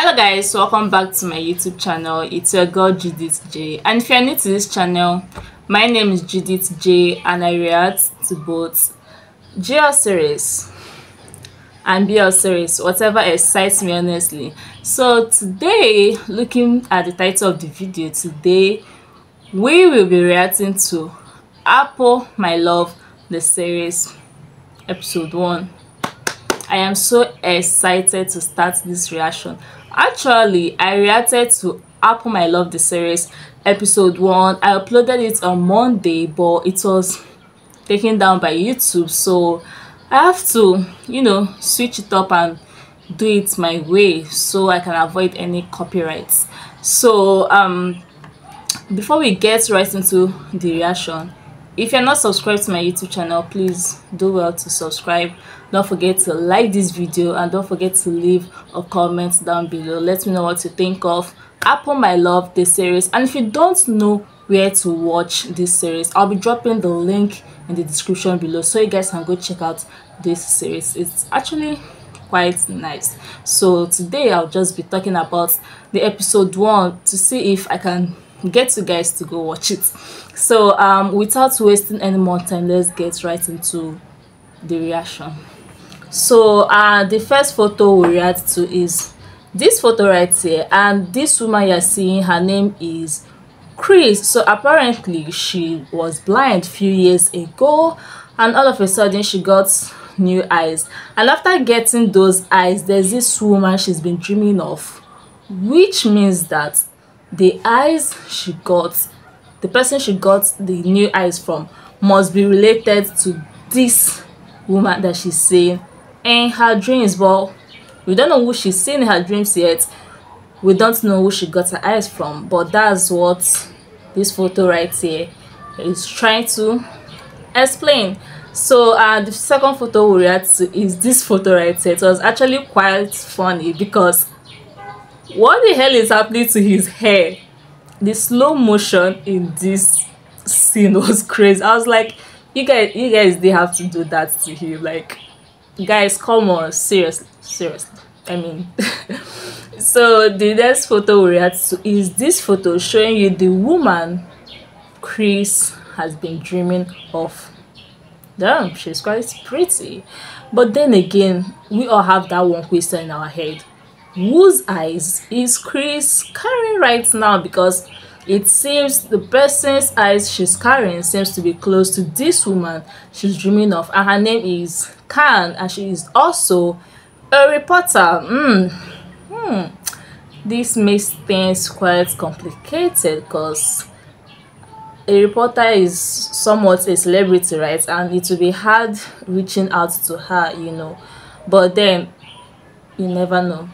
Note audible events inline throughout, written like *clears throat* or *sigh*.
hello guys. Welcome back to my youtube channel. It's your girl judith jay. And if you're new to this channel my name is judith jay and i react to both gl series and bl series whatever excites me honestly. So today looking at the title of the video today we will be reacting to apple my love the series episode one. I am so excited to start this reaction actually i reacted to apple my love the series episode one. I uploaded it on monday but it was taken down by youtube so i have to you know switch it up and do it my way so i can avoid any copyrights. So um before we get right into the reaction if you're not subscribed to my youtube channel please do well to subscribe. Don't forget to like this video and don't forget to leave a comment down below. Let me know what you think of apple my love this series. And if you don't know where to watch this series i'll be dropping the link in the description below so you guys can go check out this series. It's actually quite nice. So today i'll just be talking about the episode one to see if i can get you guys to go watch it. So um without wasting any more time let's get right into the reaction. So uh the first photo we react to is this photo right here and this woman you're seeing her name is chris. So apparently she was blind few years ago and all of a sudden she got new eyes. And after getting those eyes there's this woman she's been dreaming of which means that the eyes she got the person she got the new eyes from must be related to this woman that she's seeing in her dreams. But we don't know who she's seeing in her dreams yet. We don't know who she got her eyes from but that's what this photo right here is trying to explain. So uh the second photo we react to is this photo right here. It was actually quite funny because what the hell is happening to his hair? The slow motion in this scene was *laughs* crazy. I was like you guys you guys they have to do that to him. Like guys come on seriously seriously. I mean *laughs* so the next photo we react to is this photo showing you the woman chris has been dreaming of. Damn she's quite pretty. But then again we all have that one question in our head whose eyes is Chris carrying right now because it seems the person's eyes she's carrying seems to be close to this woman she's dreaming of and her name is Khan and she is also a reporter. Mm. Hmm. This makes things quite complicated because a reporter is somewhat a celebrity, right? And it will be hard reaching out to her, you know. But then you never know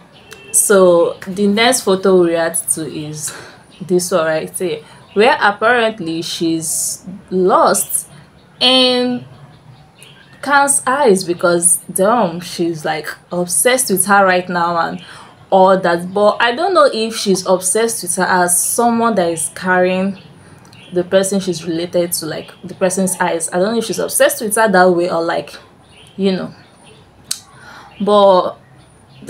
so the next photo we react to is this one right here where apparently she's lost in Khan's eyes because damn she's like obsessed with her right now and all that. But I don't know if she's obsessed with her as someone that is carrying the person she's related to like the person's eyes. I don't know if she's obsessed with her that way or like you know. But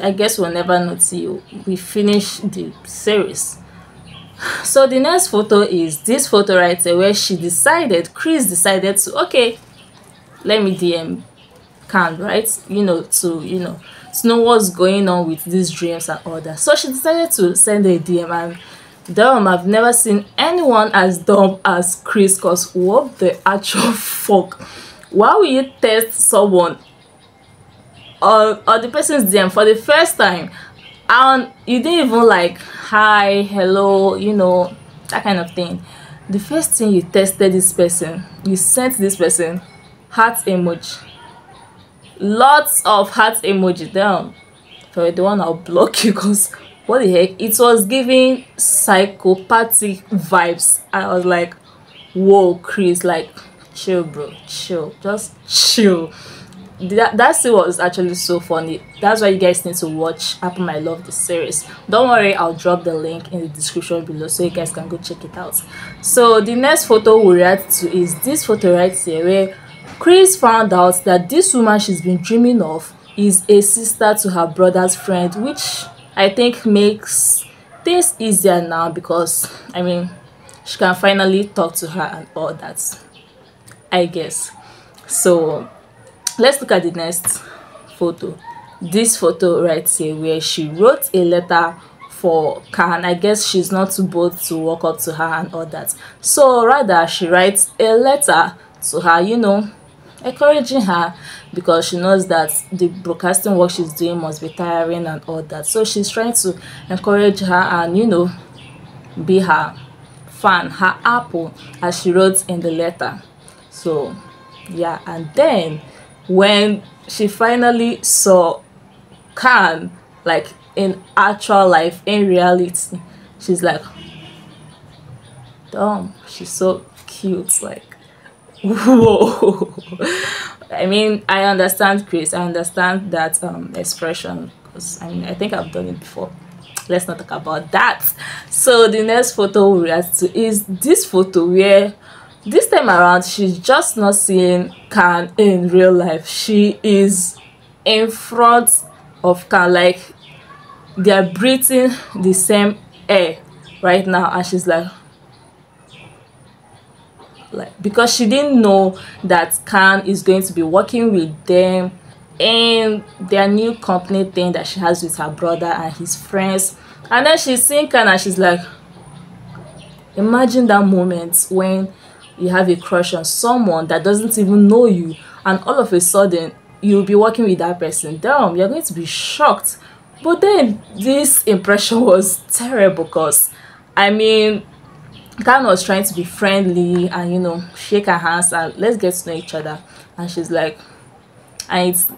I guess we'll never know till we finish the series. So the next photo is this photo right here where she decided, Chris decided to, okay, let me DM Khan, right? You know, to, you know, to know what's going on with these dreams and all that. So she decided to send a DM and dumb, I've never seen anyone as dumb as Chris because what the actual *laughs* fuck? Why will you test someone or, or the person's DM for the first time and you didn't even like hi hello you know that kind of thing. The first thing you tested this person you sent this person heart emoji. Lots of heart emoji. Down for the one i'll block *laughs* you because what the heck? It was giving psychopathic vibes. I was like whoa chris like chill bro chill. Just chill that that scene was actually so funny. That's why you guys need to watch apple my love the series. Don't worry i'll drop the link in the description below so you guys can go check it out. So the next photo we react to is this photo right here where chris found out that this woman she's been dreaming of is a sister to her brother's friend which i think makes things easier now because i mean she can finally talk to her and all that i guess. So let's look at the next photo this photo right here where she wrote a letter for Khan. I guess she's not too bold to walk up to her and all that. So rather she writes a letter to her, you know, encouraging her because she knows that the broadcasting work she's doing must be tiring and all that. So she's trying to encourage her and you know be her fan, her apple as she wrote in the letter. So yeah, and then when she finally saw Khan like in actual life in reality she's like dumb. she's so cute like *laughs* whoa i mean i understand chris i understand that um expression because i mean i think i've done it before let's not talk about that so the next photo we react to is this photo where this time around she's just not seeing Khan in real life. She is in front of Khan like they are breathing the same air right now and she's like like because she didn't know that Khan is going to be working with them in their new company thing that she has with her brother and his friends. And then she's seeing Khan and she's like imagine that moment when you have a crush on someone that doesn't even know you and all of a sudden you'll be working with that person. Damn you're going to be shocked. But then this impression *laughs* was terrible because I mean Khan was trying to be friendly and you know shake her hands and let's get to know each other. And she's like and it's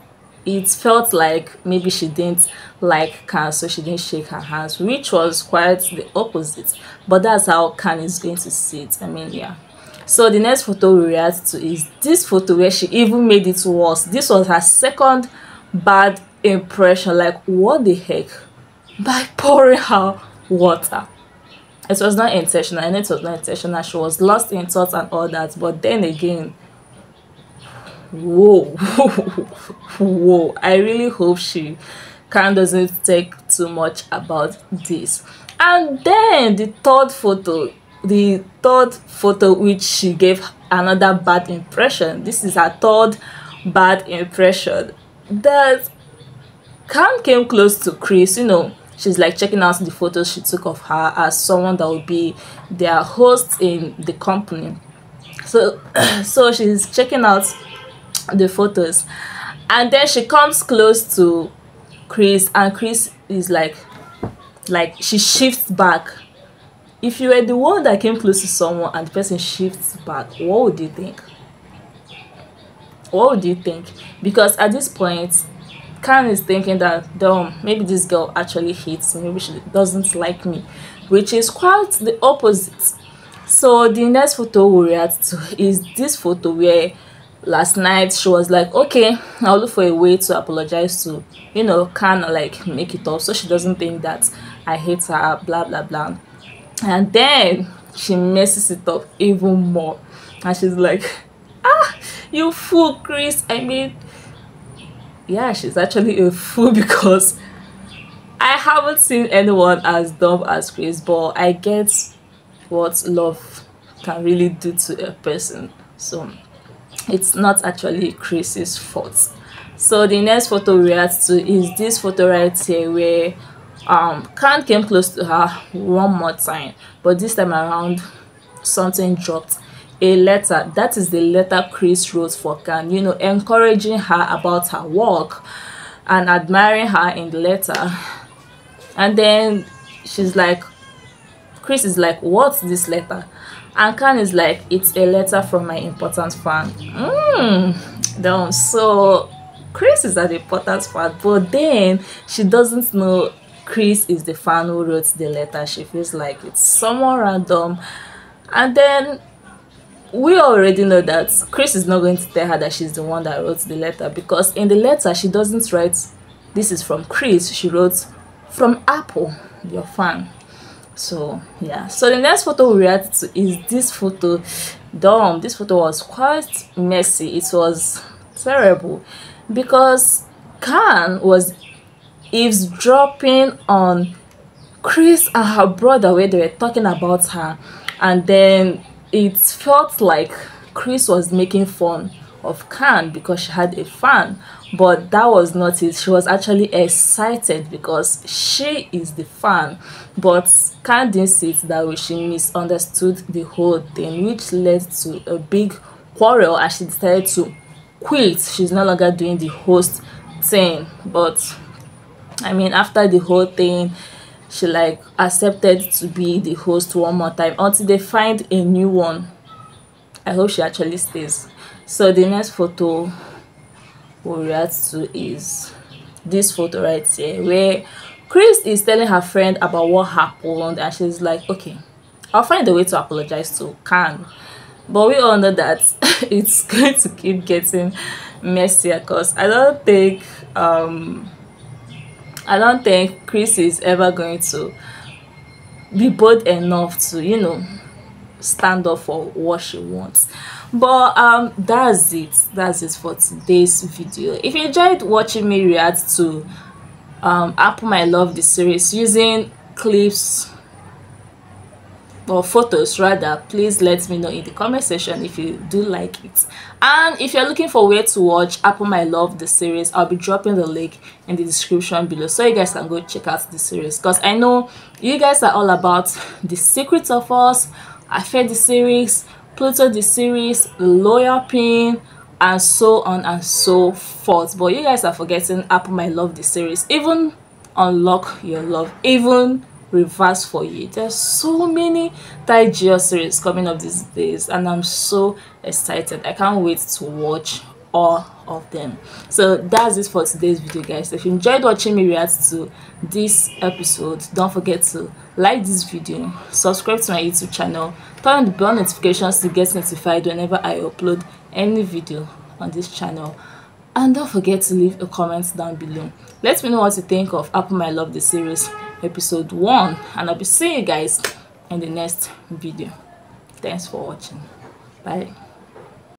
it felt like maybe she didn't like Khan so she didn't shake her hands which was quite the opposite. But that's how Khan is going to see it. I mean yeah so the next photo we react to is this photo where she even made it worse. This was her second bad impression. Like what the heck? By pouring her water. It was not intentional and it was not intentional. She was lost in thought and all that but then again whoa *laughs* whoa. I really hope she Khan doesn't take too much about this. And then the third photo the third photo which she gave another bad impression this is her third bad impression that Khan came close to Chris, you know, she's like checking out the photos she took of her as someone that would be their host in the company. So *clears throat* so she's checking out the photos and then she comes close to Chris and Chris is like like she shifts back. If you were the one that came close to someone and the person shifts back, what would you think? What would you think? Because at this point Khan is thinking that damn maybe this girl actually hates me maybe she doesn't like me which is quite the opposite so the next photo we react to is this photo where last night she was like okay i'll look for a way to apologize to you know kind of like make it up so she doesn't think that i hate her blah blah blah and then she messes it up even more. And she's like ah you fool chris. I mean yeah she's actually a *laughs* fool because i haven't seen anyone as dumb as chris but i get what love can really do to a person. So it's not actually chris's fault. So the next photo we react to is this photo right here where um Khan came close to her one more time but this time around something dropped. A letter that is the letter chris wrote for Khan you know encouraging her about her work and admiring her in the letter. And then she's like chris is like what's this letter? And Khan is like it's a letter from my important fan. Mm, damn so chris is an important fan but then she doesn't know chris is the fan who wrote the letter. She feels like it's someone random. And then we already know that Chris is not going to tell her that she's the one that wrote the letter because in the letter she doesn't write this is from Chris. She wrote from Apple your fan. So yeah. So the next photo we react to is this photo. Dumb this photo was quite messy. It was terrible because Khan was eavesdropping on chris and her brother where they were talking about her. And then it felt like chris was making fun of Khan because she had a fan. But that was not it. She was actually excited because she is the fan. But Khan didn't see it that way. She misunderstood the whole thing which led to a big quarrel as she decided to quit. She's no longer doing the host thing. But I mean after the whole thing she like accepted to be the host one more time until they find a new one. I hope she actually stays. So the next photo we'll react to is this photo right here where chris is telling her friend about what happened and she's like okay i'll find a way to apologize to khan but we all know that *laughs* it's *laughs* going to keep getting messier because i don't think um i don't think chris is ever going to be bold enough to you know stand up for what she wants. But um that's it. That's it for today's video. If you enjoyed watching me react to um apple my love the series using clips or photos rather please let me know in the comment section if you do like it and if you're looking for where to watch apple my love the series i'll be dropping the link in the description below so you guys can go check out the series because i know you guys are all about the secrets of us Affair the series, Pluto the series, Lawyer Pin, and so on and so forth. But you guys are forgetting Apple My Love the series. Even Unlock Your Love, even Reverse for You. There's so many Thai GL series coming up these days, and I'm so excited. I can't wait to watch all of them. So that's it for today's video guys. If you enjoyed watching me react to this episode don't forget to like this video subscribe to my youtube channel turn on the bell notifications to get notified whenever i upload any video on this channel. And don't forget to leave a comment down below. Let me know what you think of apple my love the series episode one and i'll be seeing you guys in the next video. Thanks for watching. Bye